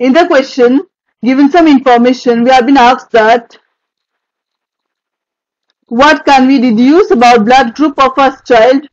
In the question, given some information, we have been asked that what can we deduce about blood group of first child